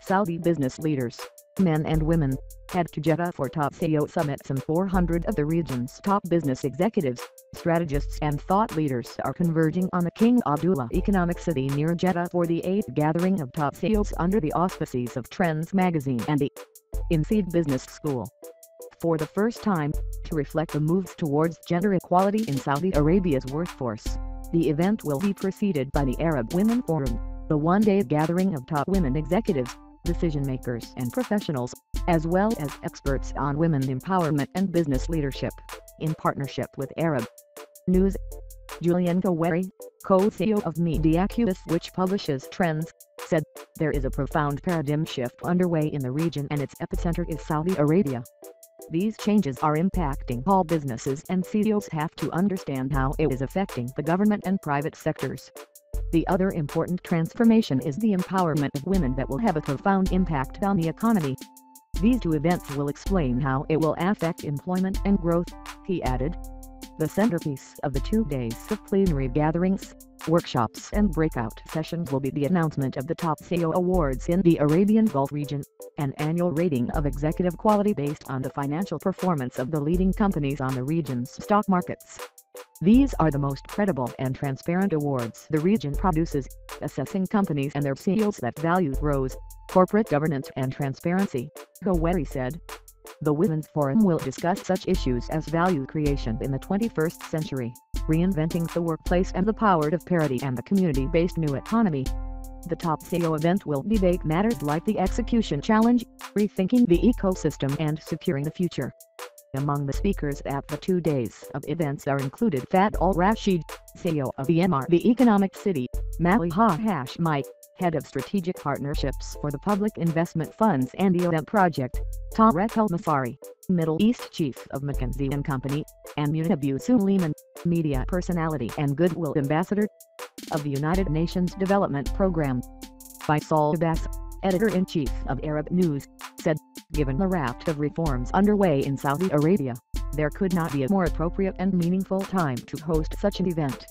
Saudi business leaders, men and women, head to Jeddah for Top CEO Summit. Some 400 of the region's top business executives, strategists and thought leaders are converging on the King Abdullah Economic City near Jeddah for the 8th gathering of top CEOs under the auspices of Trends magazine and the INSEAD Business School. For the first time, to reflect the moves towards gender equality in Saudi Arabia's workforce, the event will be preceded by the Arab Women Forum, the one-day gathering of top women executives, decision-makers and professionals, as well as experts on women empowerment and business leadership, in partnership with Arab News. Julian Gowary, co-CEO of Mediacubus which publishes Trends, said, there is a profound paradigm shift underway in the region and its epicenter is Saudi Arabia. These changes are impacting all businesses and CEOs have to understand how it is affecting the government and private sectors. The other important transformation is the empowerment of women that will have a profound impact on the economy. These two events will explain how it will affect employment and growth, he added. The centerpiece of the two days of plenary gatherings, workshops and breakout sessions will be the announcement of the top CEO awards in the Arabian Gulf region, an annual rating of executive quality based on the financial performance of the leading companies on the region's stock markets. These are the most credible and transparent awards the region produces, assessing companies and their CEOs that value growth, corporate governance and transparency, Gowary said. The Women's Forum will discuss such issues as value creation in the 21st century, reinventing the workplace and the power of parity and the community-based new economy. The Top CEO event will debate matters like the execution challenge, rethinking the ecosystem and securing the future. Among the speakers at the two days of events are included Fahd Al-Rasheed, CEO of Emaar the Economic City, Maliha Hashmi, Head of Strategic Partnerships for the Public Investment Funds and the NEOM Project, Tarek El-Mafari, Middle East Chief of McKinsey & Company, and Muna AbuSulayman, Media Personality and Goodwill Ambassador of the United Nations Development Programme. Faisal Abbas, Editor-in-Chief of Arab News, said, given the raft of reforms underway in Saudi Arabia, there could not be a more appropriate and meaningful time to host such an event.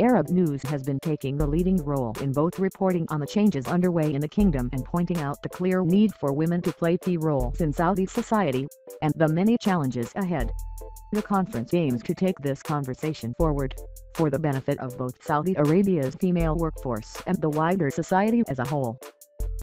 Arab News has been taking the leading role in both reporting on the changes underway in the kingdom and pointing out the clear need for women to play key roles in Saudi society, and the many challenges ahead. The conference aims to take this conversation forward, for the benefit of both Saudi Arabia's female workforce and the wider society as a whole.